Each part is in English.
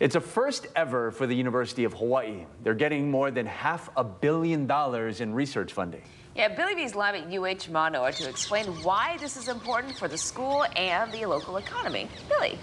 It's a first ever for the University of Hawaii. They're getting more than half a billion dollars in research funding. Yeah, Billy V's live at UH Manoa to explain why this is important for the school and the local economy. Billy.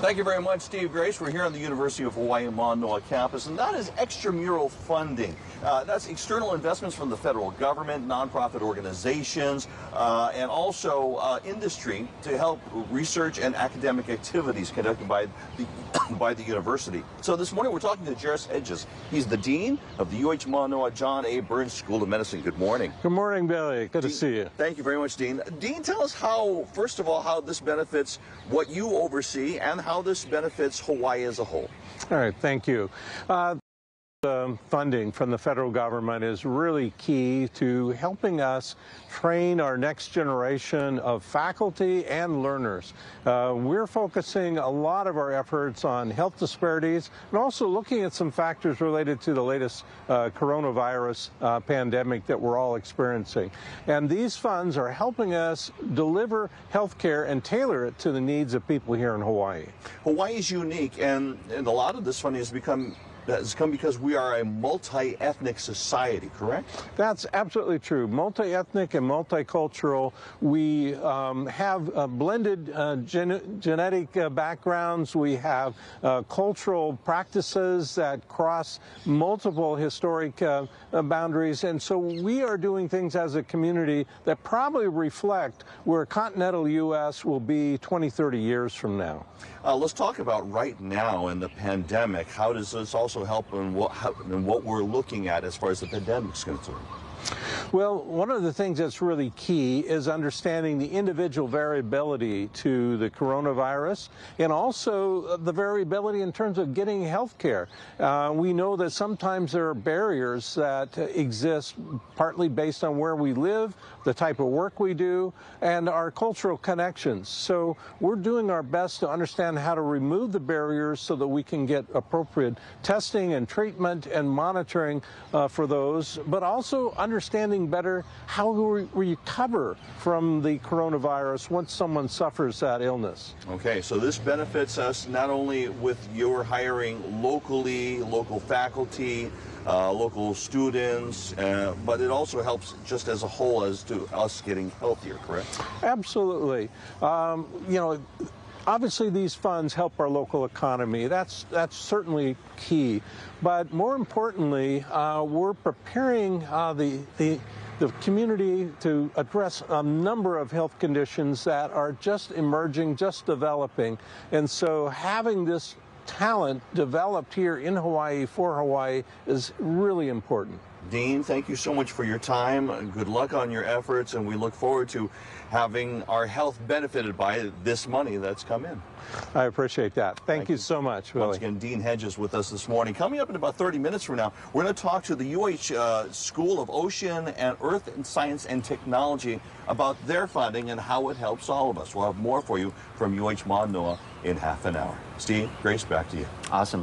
Thank you very much, Steve Grace. We're here on the University of Hawaii Manoa campus, and that is extramural funding. Uh, that's external investments from the federal government, nonprofit organizations, uh, and also uh, industry to help research and academic activities conducted by the by the university. So this morning we're talking to Jerris Hedges. He's the dean of the UH Manoa John A. Burns School of Medicine. Good morning. Good morning, Billy. Good Dean, to see you. Thank you very much, Dean. Dean, tell us how, first of all, how this benefits what you oversee and how this benefits Hawaii as a whole. All right, thank you. Uh, the funding from the federal government is really key to helping us train our next generation of faculty and learners. Uh, we're focusing a lot of our efforts on health disparities and also looking at some factors related to the latest uh, coronavirus uh, pandemic that we're all experiencing. And these funds are helping us deliver health care and tailor it to the needs of people here in Hawaii. Hawaii is unique, and, and a lot of this funding has become has come because we are a multi-ethnic society, correct? That's absolutely true. Multi-ethnic and multicultural. We um, have uh, blended uh, gen genetic uh, backgrounds. We have uh, cultural practices that cross multiple historic uh, uh, boundaries. And so we are doing things as a community that probably reflect where continental U.S. will be 20, 30 years from now. let's talk about right now in the pandemic. How does this also help in what, in what we're looking at as far as the pandemic is concerned? Well, one of the things that's really key is understanding the individual variability to the coronavirus and also the variability in terms of getting health care. Uh, we know that sometimes there are barriers that exist partly based on where we live, the type of work we do, and our cultural connections. So we're doing our best to understand how to remove the barriers so that we can get appropriate testing and treatment and monitoring uh, for those, but also understanding better how we recover from the coronavirus once someone suffers that illness. Okay, so this benefits us not only with your hiring locally, local faculty, uh, local students, uh, but it also helps just as a whole as to us getting healthier, correct? Absolutely. Um, you know, obviously these funds help our local economy. That's that's certainly key. But more importantly, uh, we're preparing uh, the the the community to address a number of health conditions that are just emerging, just developing. And so having this talent developed here in Hawaii for Hawaii is really important. Dean, thank you so much for your time. Good luck on your efforts, and we look forward to having our health benefited by this money that's come in. I appreciate that. Thank, thank you, you, so much, Willie. Once again, Dean Hedges with us this morning. Coming up in about 30 minutes from now, we're going to talk to the UH uh, School of Ocean and Earth and Science and Technology about their funding and how it helps all of us. We'll have more for you from UH Manoa in half an hour. Steve, Grace, back to you. Awesome.